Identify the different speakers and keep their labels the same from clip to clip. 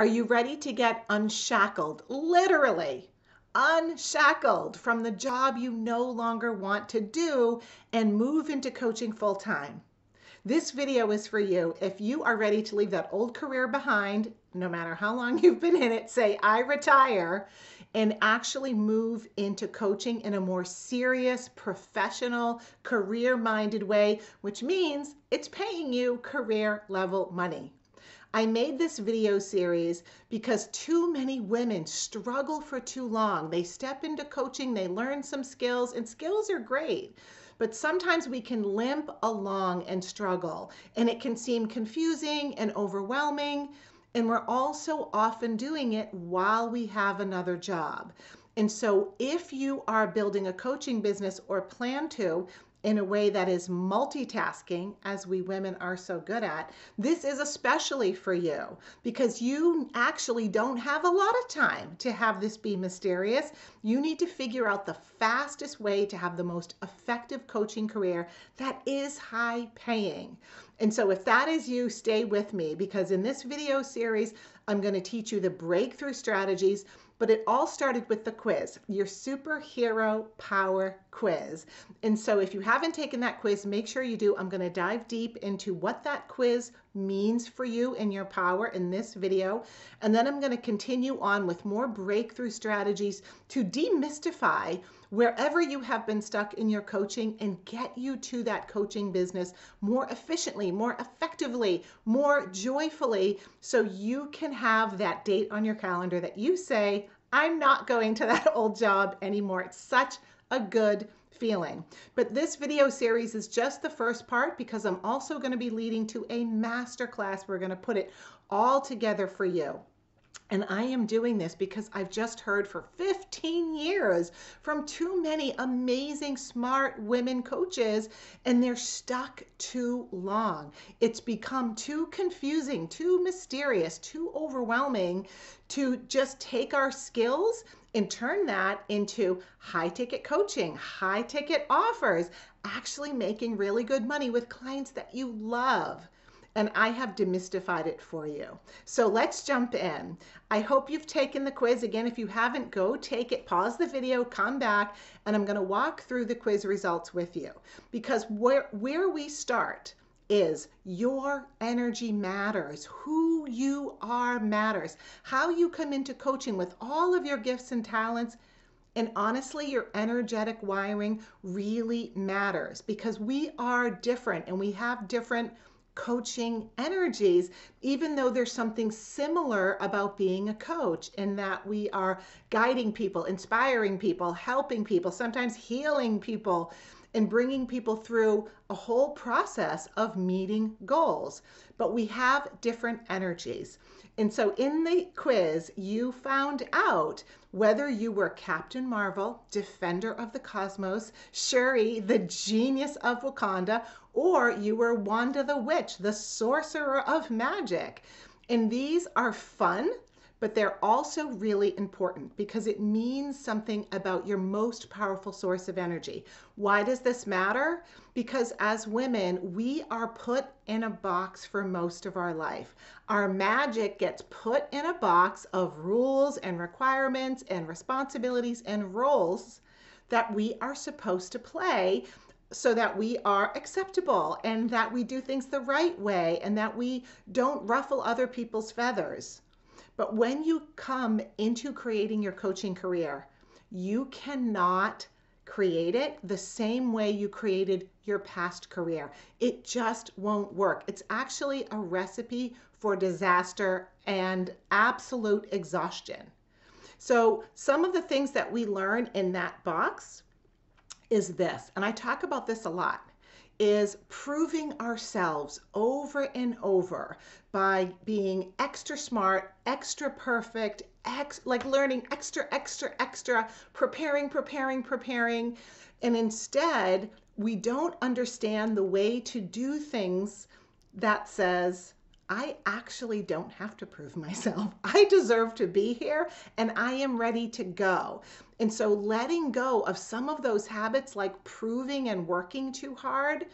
Speaker 1: Are you ready to get unshackled, literally unshackled from the job you no longer want to do and move into coaching full time? This video is for you if you are ready to leave that old career behind, no matter how long you've been in it, say, I retire, and actually move into coaching in a more serious, professional, career minded way, which means it's paying you career level money. I made this video series because too many women struggle for too long. They step into coaching, they learn some skills, and skills are great. But sometimes we can limp along and struggle, and it can seem confusing and overwhelming. And we're also often doing it while we have another job. And so, if you are building a coaching business or plan to, in a way that is multitasking, as we women are so good at, this is especially for you because you actually don't have a lot of time to have this be mysterious. You need to figure out the fastest way to have the most effective coaching career that is high paying. And so, if that is you, stay with me because in this video series, I'm going to teach you the breakthrough strategies but it all started with the quiz, your superhero power quiz. And so if you haven't taken that quiz, make sure you do. I'm going to dive deep into what that quiz means for you and your power in this video. And then I'm going to continue on with more breakthrough strategies to demystify wherever you have been stuck in your coaching and get you to that coaching business more efficiently, more effectively, more joyfully, so you can have that date on your calendar that you say, I'm not going to that old job anymore. It's such a good feeling. But this video series is just the first part because I'm also going to be leading to a masterclass. We're going to put it all together for you. And I am doing this because I've just heard for 15 years from too many amazing, smart women coaches, and they're stuck too long. It's become too confusing, too mysterious, too overwhelming to just take our skills and turn that into high ticket coaching, high ticket offers, actually making really good money with clients that you love and I have demystified it for you. So let's jump in. I hope you've taken the quiz. Again, if you haven't, go take it, pause the video, come back, and I'm gonna walk through the quiz results with you. Because where, where we start is your energy matters. Who you are matters. How you come into coaching with all of your gifts and talents and honestly, your energetic wiring really matters because we are different and we have different coaching energies, even though there's something similar about being a coach in that we are guiding people, inspiring people, helping people, sometimes healing people, and bringing people through a whole process of meeting goals. But we have different energies. And so in the quiz, you found out whether you were Captain Marvel, Defender of the Cosmos, Shuri, the genius of Wakanda, or you were Wanda the Witch, the sorcerer of magic. And these are fun, but they're also really important because it means something about your most powerful source of energy. Why does this matter? Because as women, we are put in a box for most of our life. Our magic gets put in a box of rules and requirements and responsibilities and roles that we are supposed to play so that we are acceptable and that we do things the right way and that we don't ruffle other people's feathers. But when you come into creating your coaching career, you cannot create it the same way you created your past career. It just won't work. It's actually a recipe for disaster and absolute exhaustion. So, some of the things that we learn in that box is this, and I talk about this a lot, is proving ourselves over and over by being extra smart, extra perfect, ex- like learning extra, extra, extra, preparing, preparing, preparing. And instead, we don't understand the way to do things that says, I actually don't have to prove myself. I deserve to be here and I am ready to go. And so letting go of some of those habits like proving and working too hard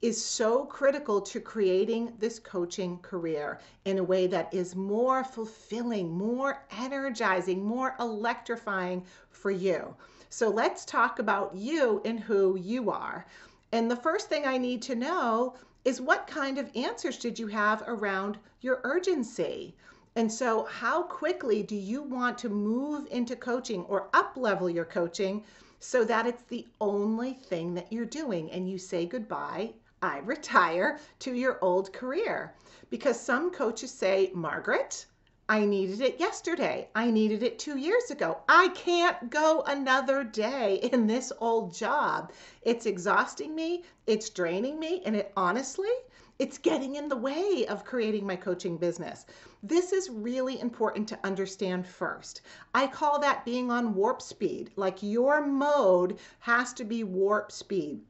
Speaker 1: is so critical to creating this coaching career in a way that is more fulfilling, more energizing, more electrifying for you. So let's talk about you and who you are. And the first thing I need to know is what kind of answers did you have around your urgency? And so, how quickly do you want to move into coaching or up level your coaching so that it's the only thing that you're doing and you say goodbye I retire to your old career. Because some coaches say, Margaret, I needed it yesterday. I needed it two years ago. I can't go another day in this old job. It's exhausting me, it's draining me, and it honestly, it's getting in the way of creating my coaching business. This is really important to understand first. I call that being on warp speed. Like your mode has to be warp speed.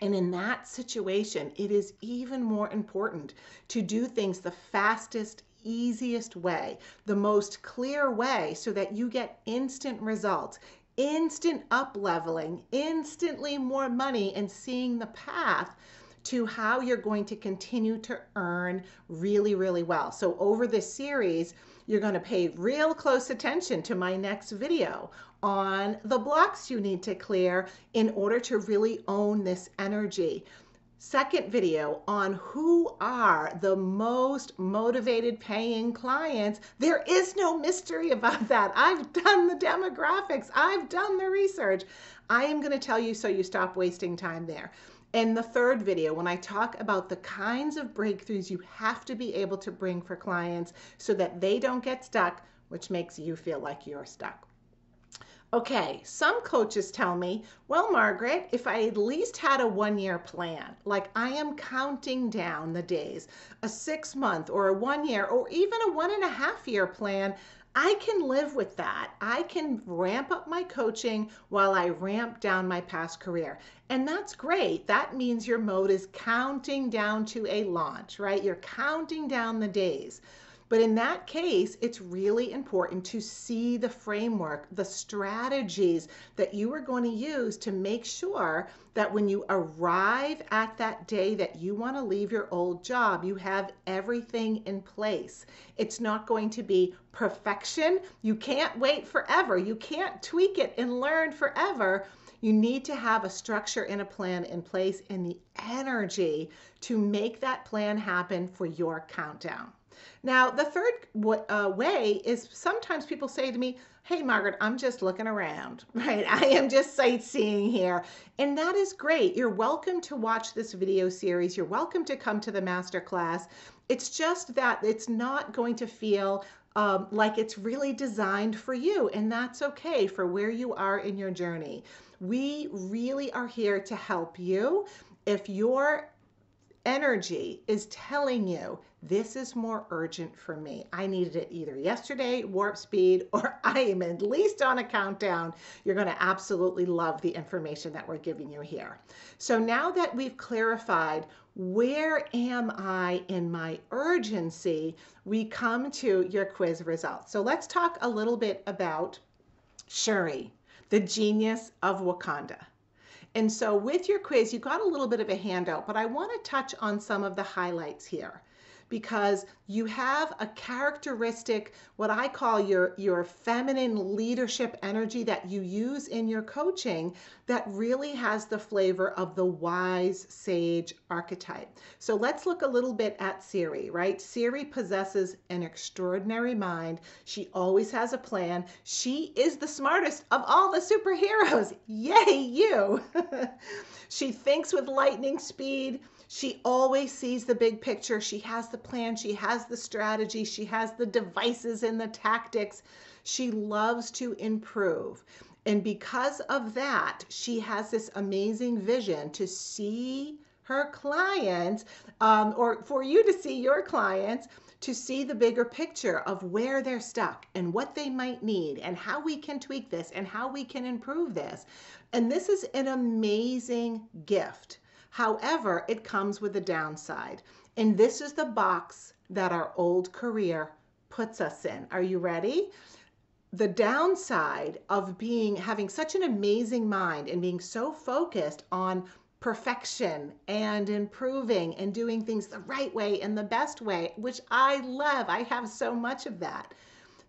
Speaker 1: And in that situation, it is even more important to do things the fastest, easiest way, the most clear way, so that you get instant results, instant up leveling, instantly more money, and seeing the path to how you're going to continue to earn really, really well. So, over this series, you're going to pay real close attention to my next video on the blocks you need to clear in order to really own this energy. Second video on who are the most motivated paying clients. There is no mystery about that. I've done the demographics, I've done the research. I am going to tell you so you stop wasting time there. In the third video, when I talk about the kinds of breakthroughs you have to be able to bring for clients so that they don't get stuck, which makes you feel like you're stuck. Okay, some coaches tell me, well, Margaret, if I at least had a one year plan, like I am counting down the days, a six month or a one year or even a one and a half year plan, I can live with that. I can ramp up my coaching while I ramp down my past career. And that's great. That means your mode is counting down to a launch, right? You're counting down the days. But in that case, it's really important to see the framework, the strategies that you are going to use to make sure that when you arrive at that day that you want to leave your old job, you have everything in place. It's not going to be perfection. You can't wait forever. You can't tweak it and learn forever. You need to have a structure and a plan in place and the energy to make that plan happen for your countdown. Now, the third uh, way is sometimes people say to me, Hey, Margaret, I'm just looking around, right? I am just sightseeing here. And that is great. You're welcome to watch this video series. You're welcome to come to the masterclass. It's just that it's not going to feel um, like it's really designed for you, and that's okay for where you are in your journey. We really are here to help you. If your energy is telling you this is more urgent for me. I needed it either yesterday, warp speed, or I am at least on a countdown. You're going to absolutely love the information that we're giving you here. So now that we've clarified where am I in my urgency, we come to your quiz results. So let's talk a little bit about Shuri, the genius of Wakanda. And so with your quiz, you got a little bit of a handout, but I want to touch on some of the highlights here because you have a characteristic, what I call your, your feminine leadership energy that you use in your coaching that really has the flavor of the wise sage archetype. So let's look a little bit at Shuri, right? Shuri possesses an extraordinary mind. She always has a plan. She is the smartest of all the superheroes. Yay, you! she thinks with lightning speed. She always sees the big picture. She has the plan, she has the strategy, she has the devices and the tactics. She loves to improve. And because of that, she has this amazing vision to see her clients, um, or for you to see your clients, to see the bigger picture of where they're stuck and what they might need and how we can tweak this and how we can improve this. And this is an amazing gift However, it comes with a downside. And this is the box that our old career puts us in. Are you ready? The downside of being having such an amazing mind and being so focused on perfection and improving and doing things the right way and the best way, which I love. I have so much of that.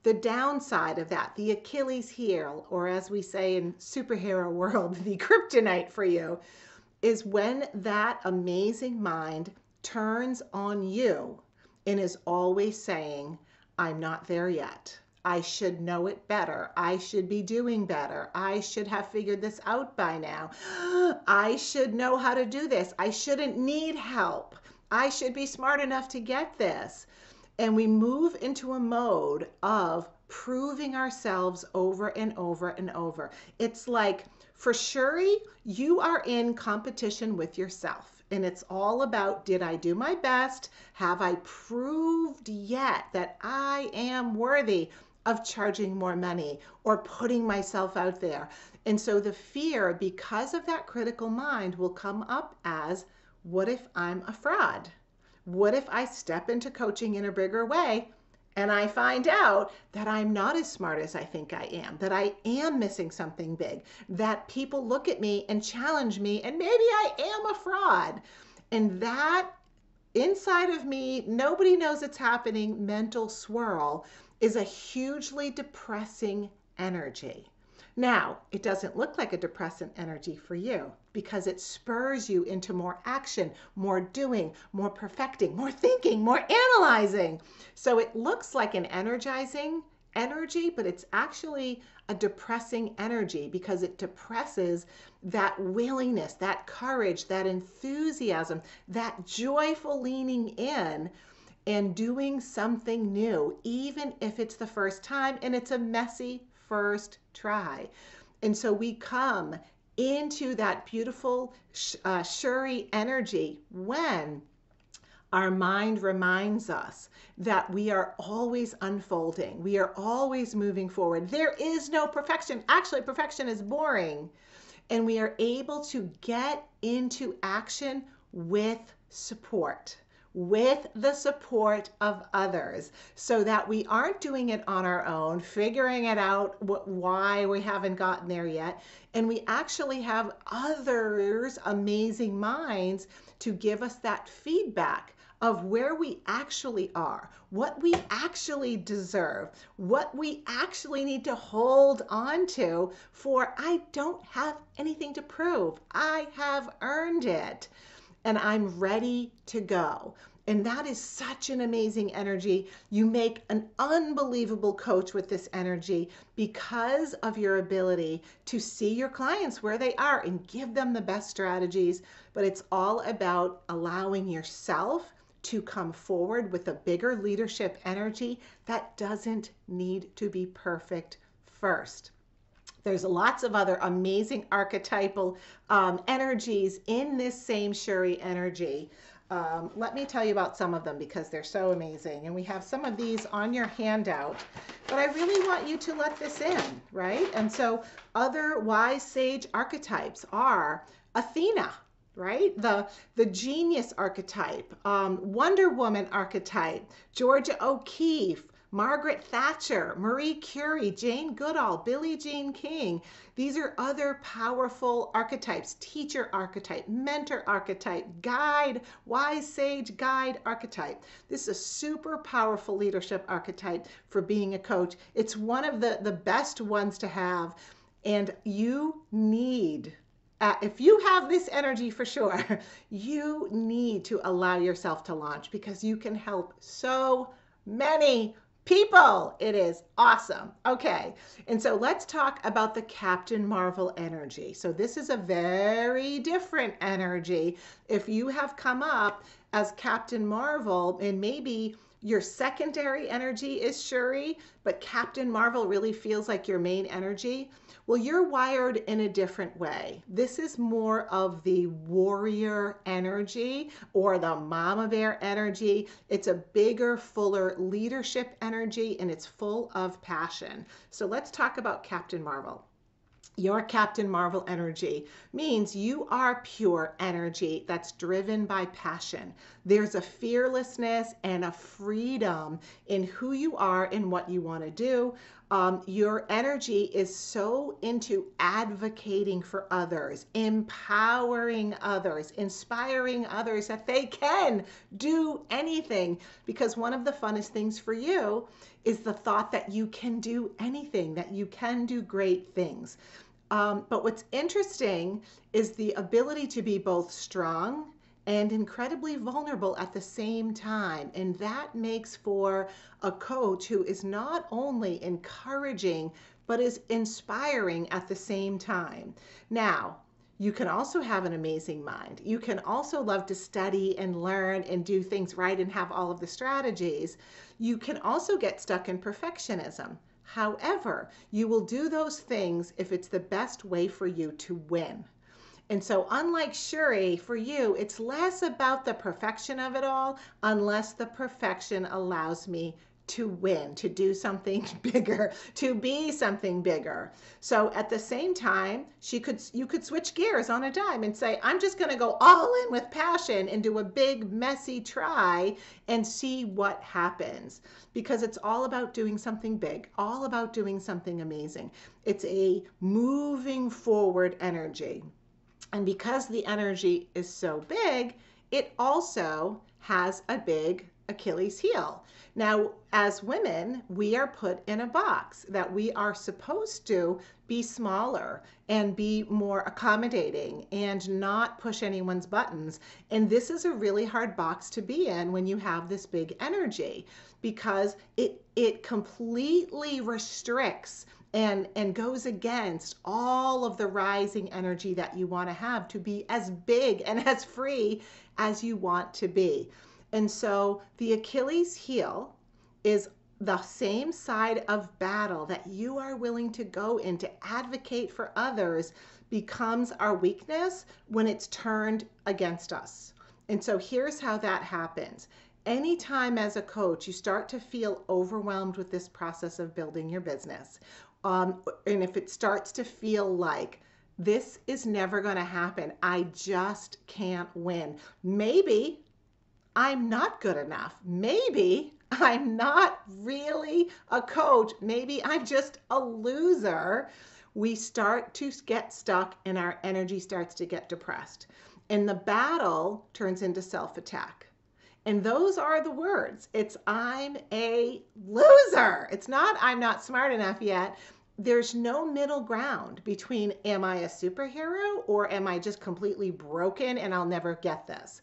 Speaker 1: The downside of that, the Achilles heel, or as we say in superhero world, the kryptonite for you, is when that amazing mind turns on you and is always saying, I'm not there yet. I should know it better. I should be doing better. I should have figured this out by now. I should know how to do this. I shouldn't need help. I should be smart enough to get this. And we move into a mode of proving ourselves over and over and over. It's like for Shuri, you are in competition with yourself. And it's all about did I do my best? Have I proved yet that I am worthy of charging more money or putting myself out there. And so the fear, because of that critical mind, will come up as what if I'm a fraud? What if I step into coaching in a bigger way and I find out that I'm not as smart as I think I am, that I am missing something big, that people look at me and challenge me, and maybe I am a fraud. And that inside of me, nobody knows it's happening, mental swirl is a hugely depressing energy. Now, it doesn't look like a depressant energy for you because it spurs you into more action, more doing, more perfecting, more thinking, more analyzing. So it looks like an energizing energy, but it's actually a depressing energy because it depresses that willingness, that courage, that enthusiasm, that joyful leaning in and doing something new, even if it's the first time and it's a messy first try. And so we come into that beautiful uh, Shuri energy when our mind reminds us that we are always unfolding. We are always moving forward. There is no perfection. Actually, perfection is boring. And we are able to get into action with support with the support of others so that we aren't doing it on our own, figuring it out why we haven't gotten there yet. And we actually have others' amazing minds to give us that feedback of where we actually are, what we actually deserve, what we actually need to hold on to for I don't have anything to prove. I have earned it and I'm ready to go. And that is such an amazing energy. You make an unbelievable coach with this energy because of your ability to see your clients where they are and give them the best strategies. But it's all about allowing yourself to come forward with a bigger leadership energy that doesn't need to be perfect first. There's lots of other amazing archetypal um, energies in this same Shuri energy. Um, let me tell you about some of them because they're so amazing. And we have some of these on your handout, but I really want you to let this in, right? And so other wise sage archetypes are Athena, right? The the genius archetype, um, Wonder Woman archetype, Georgia O'Keeffe, Margaret Thatcher, Marie Curie, Jane Goodall, Billie Jean King. These are other powerful archetypes teacher archetype, mentor archetype, guide, wise sage guide archetype. This is a super powerful leadership archetype for being a coach. It's one of the, the best ones to have. And you need uh, if you have this energy for sure, you need to allow yourself to launch because you can help so many people. It is awesome. Okay, and so let's talk about the Captain Marvel energy. So this is a very different energy. If you have come up as Captain Marvel and maybe your secondary energy is Shuri, but Captain Marvel really feels like your main energy. Well, you're wired in a different way. This is more of the warrior energy or the mama bear energy. It's a bigger, fuller leadership energy and it's full of passion. So let's talk about Captain Marvel your Captain Marvel energy means you are pure energy that's driven by passion. There's a fearlessness and a freedom in who you are and what you want to do. Um, your energy is so into advocating for others, empowering others, inspiring others that they can do anything. Because one of the funnest things for you is the thought that you can do anything, that you can do great things. Um, but what's interesting is the ability to be both strong and incredibly vulnerable at the same time. And that makes for a coach who is not only encouraging, but is inspiring at the same time. Now, you can also have an amazing mind. You can also love to study and learn and do things right and have all of the strategies. You can also get stuck in perfectionism. However, you will do those things if it's the best way for you to win. And so, unlike Shuri, for you, it's less about the perfection of it all, unless the perfection allows me to win, to do something bigger, to be something bigger. So at the same time, she could you could switch gears on a dime and say, I'm just going to go all in with passion and do a big messy try and see what happens. Because it's all about doing something big, all about doing something amazing. It's a moving forward energy. And because the energy is so big, it also has a big Achilles heel. Now, as women, we are put in a box that we are supposed to be smaller and be more accommodating and not push anyone's buttons. And this is a really hard box to be in when you have this big energy because it it completely restricts and and goes against all of the rising energy that you want to have to be as big and as free as you want to be. And so the Achilles heel is the same side of battle that you are willing to go in to advocate for others becomes our weakness when it's turned against us. And so here's how that happens. Anytime as a coach you start to feel overwhelmed with this process of building your business, um, and if it starts to feel like this is never going to happen, I just can't win. Maybe I'm not good enough. Maybe I'm not really a coach. Maybe I'm just a loser. We start to get stuck and our energy starts to get depressed. And the battle turns into self attack. And those are the words. It's I'm a loser. It's not I'm not smart enough yet. There's no middle ground between am I a superhero or am I just completely broken and I'll never get this.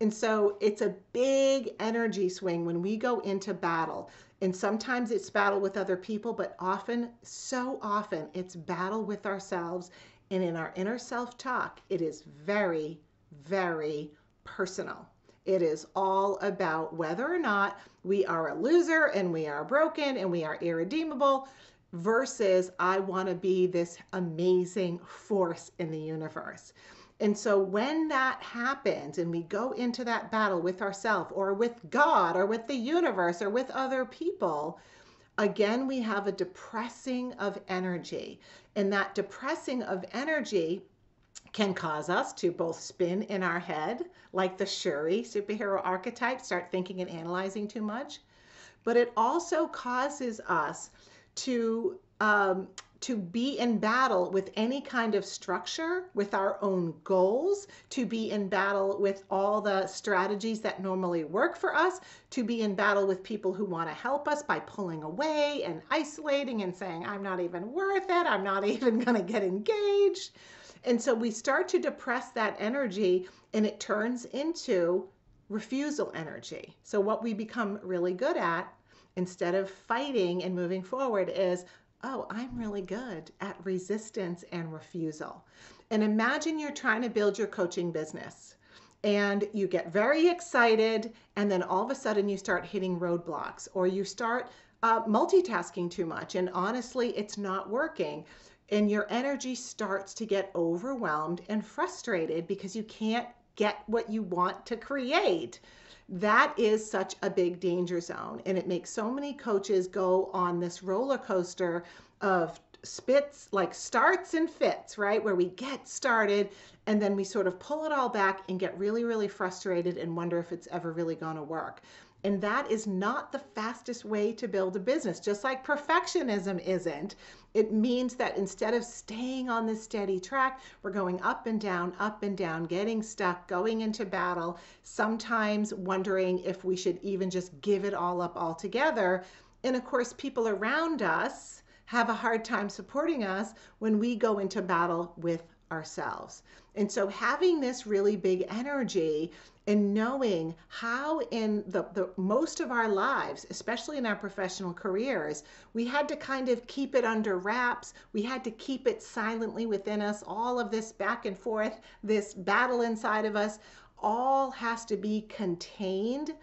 Speaker 1: And so it's a big energy swing when we go into battle. And sometimes it's battle with other people, but often, so often, it's battle with ourselves. And in our inner self talk, it is very, very personal. It is all about whether or not we are a loser and we are broken and we are irredeemable versus I want to be this amazing force in the universe. And so when that happens and we go into that battle with ourselves or with God or with the universe or with other people, again, we have a depressing of energy. And that depressing of energy can cause us to both spin in our head, like the Shuri superhero archetype, start thinking and analyzing too much. But it also causes us to um, to be in battle with any kind of structure, with our own goals, to be in battle with all the strategies that normally work for us, to be in battle with people who want to help us by pulling away and isolating and saying, I'm not even worth it, I'm not even going to get engaged. And so we start to depress that energy and it turns into refusal energy. So, what we become really good at instead of fighting and moving forward is, oh, I'm really good at resistance and refusal. And imagine you're trying to build your coaching business and you get very excited, and then all of a sudden you start hitting roadblocks or you start uh, multitasking too much, and honestly, it's not working and your energy starts to get overwhelmed and frustrated because you can't get what you want to create. That is such a big danger zone. And it makes so many coaches go on this roller coaster of spits, like starts and fits, right? Where we get started and then we sort of pull it all back and get really, really frustrated and wonder if it's ever really going to work. And that is not the fastest way to build a business, just like perfectionism isn't. It means that instead of staying on this steady track, we're going up and down, up and down, getting stuck, going into battle, sometimes wondering if we should even just give it all up altogether. And of course, people around us have a hard time supporting us when we go into battle with ourselves. And so having this really big energy and knowing how in the, the most of our lives, especially in our professional careers, we had to kind of keep it under wraps. We had to keep it silently within us. All of this back and forth, this battle inside of us, all has to be contained.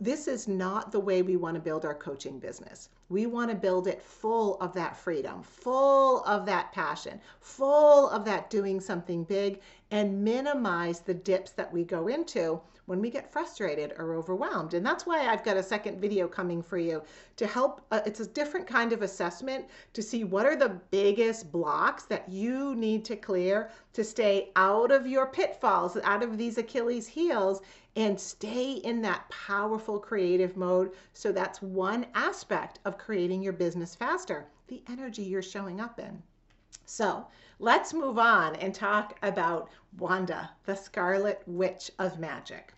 Speaker 1: This is not the way we want to build our coaching business. We want to build it full of that freedom, full of that passion, full of that doing something big, and minimize the dips that we go into when we get frustrated or overwhelmed. And that's why I've got a second video coming for you to help. Uh, it's a different kind of assessment to see what are the biggest blocks that you need to clear to stay out of your pitfalls, out of these Achilles heels, and stay in that powerful creative mode. So that's one aspect of creating your business faster, the energy you're showing up in. So let's move on and talk about Wanda, the Scarlet Witch of Magic.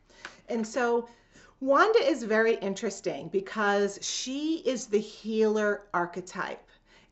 Speaker 1: And so Wanda is very interesting because she is the healer archetype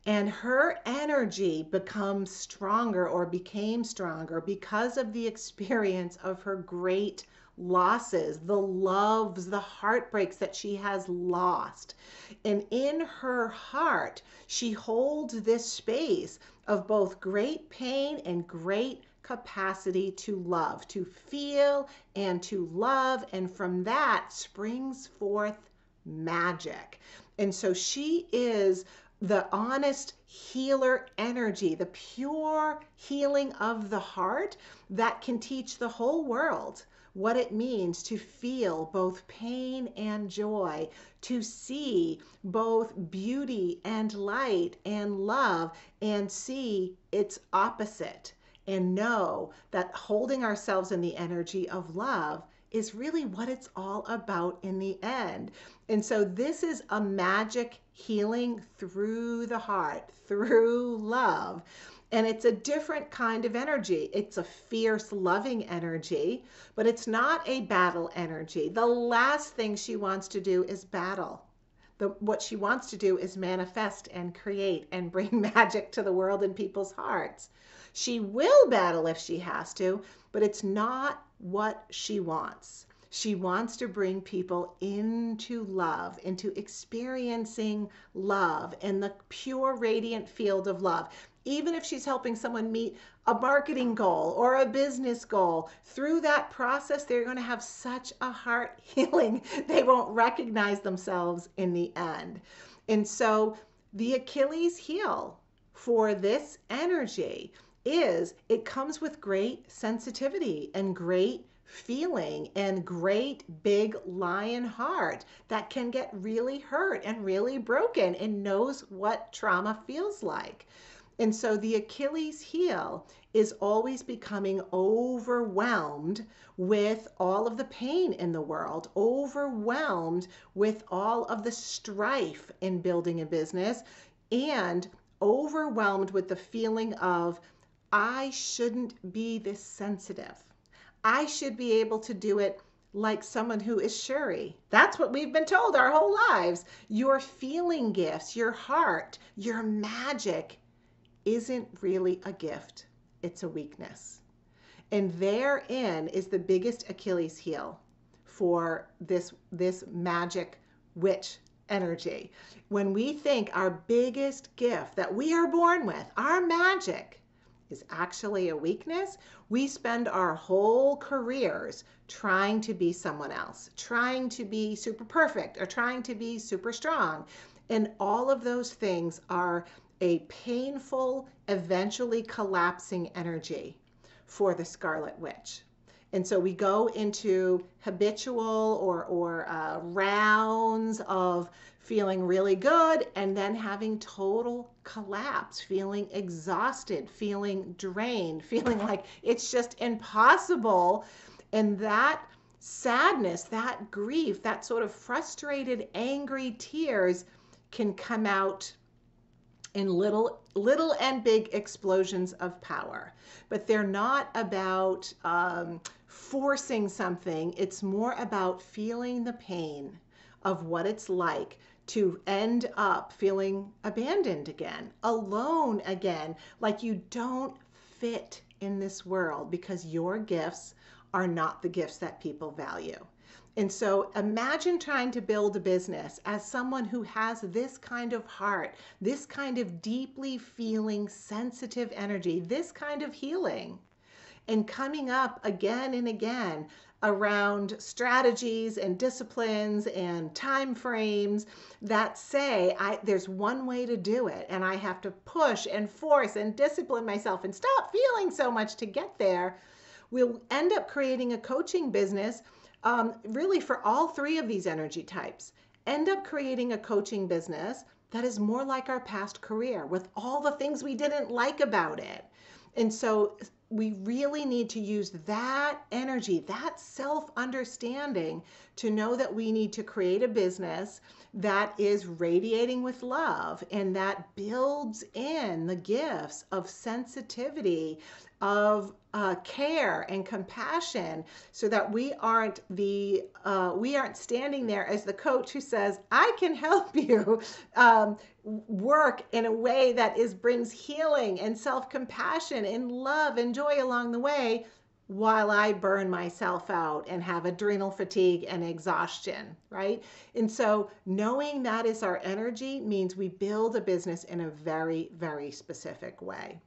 Speaker 1: and her energy becomes stronger or became stronger because of the experience of her great losses, the loves, the heartbreaks that she has lost. And in her heart, she holds this space of both great pain and great capacity to love, to feel and to love. And from that springs forth magic. And so she is the honest healer energy, the pure healing of the heart that can teach the whole world what it means to feel both pain and joy, to see both beauty and light and love, and see its opposite, and know that holding ourselves in the energy of love is really what it's all about in the end. And so this is a magic healing through the heart, through love. And it's a different kind of energy. It's a fierce, loving energy, but it's not a battle energy. The last thing she wants to do is battle. The, what she wants to do is manifest and create and bring magic to the world and people's hearts. She will battle if she has to, but it's not what she wants. She wants to bring people into love, into experiencing love in the pure, radiant field of love even if she's helping someone meet a marketing goal or a business goal, through that process, they're going to have such a heart healing, they won't recognize themselves in the end. And so, the Achilles heel for this energy is it comes with great sensitivity and great feeling and great big lion heart that can get really hurt and really broken and knows what trauma feels like. And so the Achilles heel is always becoming overwhelmed with all of the pain in the world, overwhelmed with all of the strife in building a business, and overwhelmed with the feeling of, I shouldn't be this sensitive. I should be able to do it like someone who is Shuri. That's what we've been told our whole lives. Your feeling gifts, your heart, your magic isn't really a gift, it's a weakness. And therein is the biggest Achilles heel for this, this magic witch energy. When we think our biggest gift that we are born with, our magic, is actually a weakness, we spend our whole careers trying to be someone else, trying to be super perfect or trying to be super strong. And all of those things are a painful, eventually collapsing energy for the Scarlet Witch. And so we go into habitual or, or uh, rounds of feeling really good and then having total collapse, feeling exhausted, feeling drained, feeling like it's just impossible. And that sadness, that grief, that sort of frustrated, angry tears can come out in little little and big explosions of power. But they're not about um, forcing something. It's more about feeling the pain of what it's like to end up feeling abandoned again alone again like you don't fit in this world because your gifts are not the gifts that people value and so imagine trying to build a business as someone who has this kind of heart, this kind of deeply feeling, sensitive energy, this kind of healing, and coming up again and again around strategies and disciplines and time frames that say I, there's one way to do it and I have to push and force and discipline myself and stop feeling so much to get there, we'll end up creating a coaching business um, really for all three of these energy types, end up creating a coaching business that is more like our past career with all the things we didn't like about it. And so we really need to use that energy, that self understanding to know that we need to create a business that is radiating with love and that builds in the gifts of sensitivity, of uh, care and compassion so that we aren't the uh, we aren't standing there as the coach who says i can help you um, work in a way that is brings healing and self-compassion and love and joy along the way while I burn myself out and have adrenal fatigue and exhaustion, right? And so knowing that is our energy means we build a business in a very, very specific way.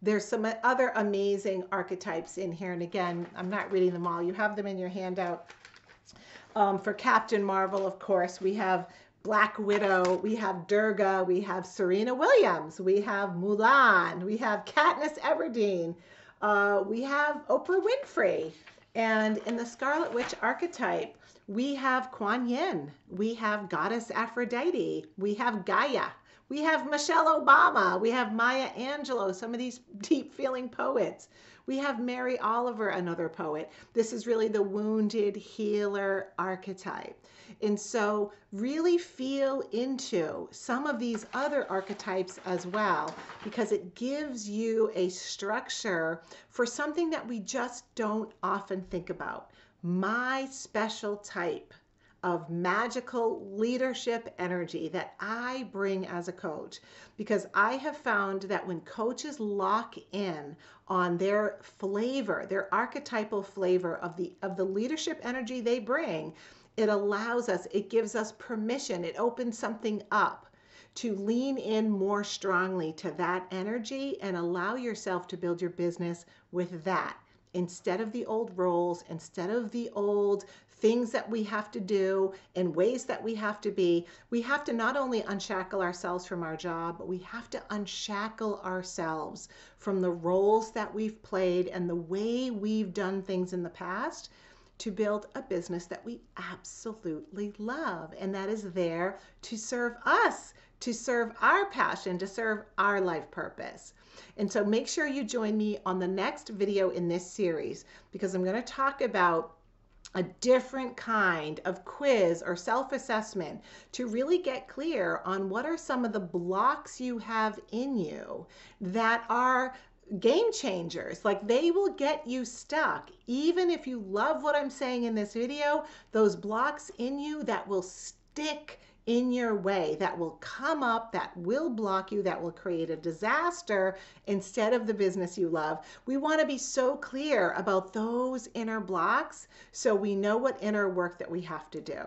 Speaker 1: There's some other amazing archetypes in here. And again, I'm not reading them all. You have them in your handout. Um, for Captain Marvel, of course, we have Black Widow, we have Durga, we have Serena Williams, we have Mulan, we have Katniss Everdeen, uh, we have Oprah Winfrey. And in the Scarlet Witch archetype, we have Kuan Yin, we have Goddess Aphrodite, we have Gaia, we have Michelle Obama. We have Maya Angelou, some of these deep feeling poets. We have Mary Oliver, another poet. This is really the wounded healer archetype. And so, really feel into some of these other archetypes as well, because it gives you a structure for something that we just don't often think about. My special type of magical leadership energy that I bring as a coach. Because I have found that when coaches lock in on their flavor, their archetypal flavor of the of the leadership energy they bring, it allows us, it gives us permission, it opens something up to lean in more strongly to that energy and allow yourself to build your business with that. Instead of the old roles, instead of the old things that we have to do and ways that we have to be, we have to not only unshackle ourselves from our job, but we have to unshackle ourselves from the roles that we've played and the way we've done things in the past to build a business that we absolutely love and that is there to serve us, to serve our passion, to serve our life purpose. And so make sure you join me on the next video in this series because I'm going to talk about a different kind of quiz or self assessment to really get clear on what are some of the blocks you have in you that are game changers. Like they will get you stuck. Even if you love what I'm saying in this video, those blocks in you that will stick in your way that will come up, that will block you, that will create a disaster instead of the business you love. We want to be so clear about those inner blocks so we know what inner work that we have to do.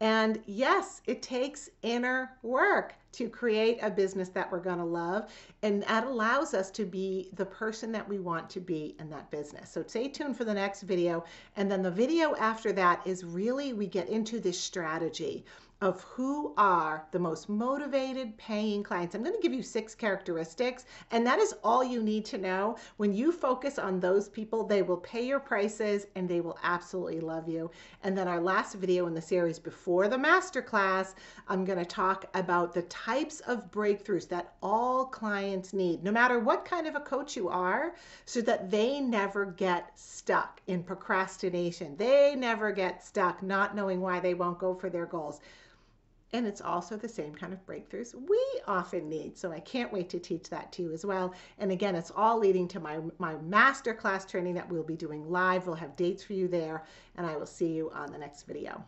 Speaker 1: And yes, it takes inner work to create a business that we're going to love. And that allows us to be the person that we want to be in that business. So stay tuned for the next video. And then the video after that is really, we get into this strategy of who are the most motivated paying clients. I'm going to give you six characteristics, and that is all you need to know. When you focus on those people, they will pay your prices and they will absolutely love you. And then our last video in the series before the masterclass, I'm going to talk about the types of breakthroughs that all clients need, no matter what kind of a coach you are, so that they never get stuck in procrastination. They never get stuck not knowing why they won't go for their goals. And it's also the same kind of breakthroughs we often need. So I can't wait to teach that to you as well. And again, it's all leading to my, my masterclass training that we'll be doing live. We'll have dates for you there, and I will see you on the next video.